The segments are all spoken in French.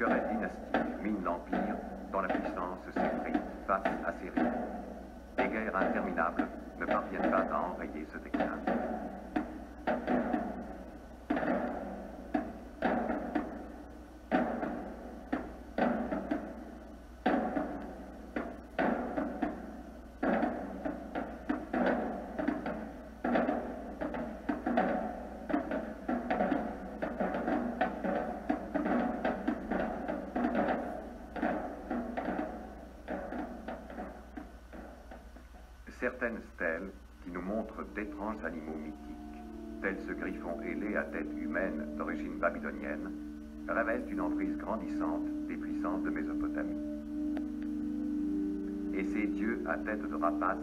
querelles dynastiques minent l'Empire dont la puissance s'effrite face à ses rivaux. Les guerres interminables ne parviennent pas à enrayer ce déclin. Certaines stèles, qui nous montrent d'étranges animaux mythiques, tels ce griffon ailé à tête humaine d'origine babylonienne, révèlent une emprise grandissante des puissances de Mésopotamie. Et ces dieux à tête de rapace,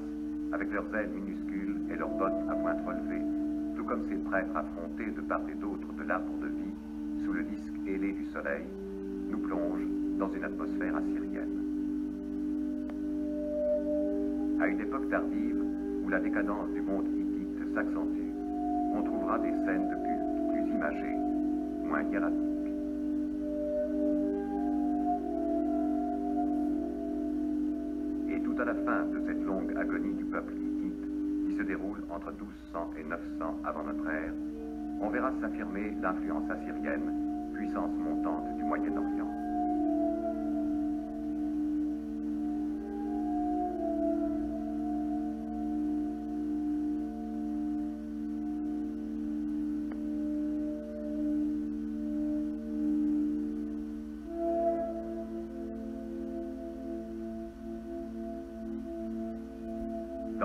avec leurs ailes minuscules et leurs bottes à pointe relevée, tout comme ces prêtres affrontés de part et d'autre de l'arbre de vie, sous le disque ailé du soleil, nous plongent dans une atmosphère assyrienne. À une époque tardive, où la décadence du monde hittite s'accentue, on trouvera des scènes de culte plus imagées, moins hiératiques. Et tout à la fin de cette longue agonie du peuple hittite, qui se déroule entre 1200 et 900 avant notre ère, on verra s'affirmer l'influence assyrienne, puissance montante du Moyen-Orient.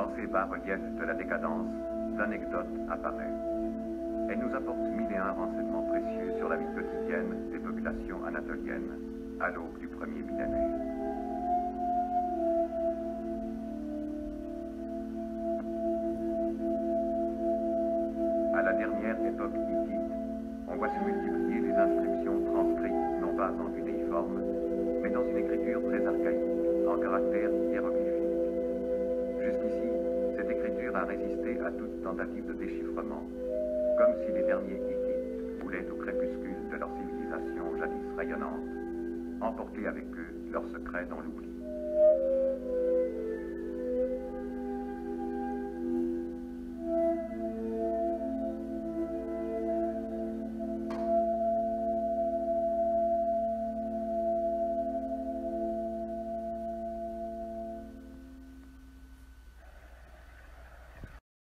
Dans ces bas-reliefs de la décadence, l'anecdote apparaît. Elle nous apporte mille et un renseignements précieux sur la vie quotidienne des populations anatoliennes à l'aube du premier millénaire. À la dernière époque hittite, on voit se multiplier les inscriptions transcrites non pas en cunéiforme, mais dans une écriture très archaïque, en caractères hiéroglyphiques. A résisté à toute tentative de déchiffrement, comme si les derniers Hittites voulaient au crépuscule de leur civilisation jadis rayonnante, emporter avec eux leurs secrets dans l'oubli.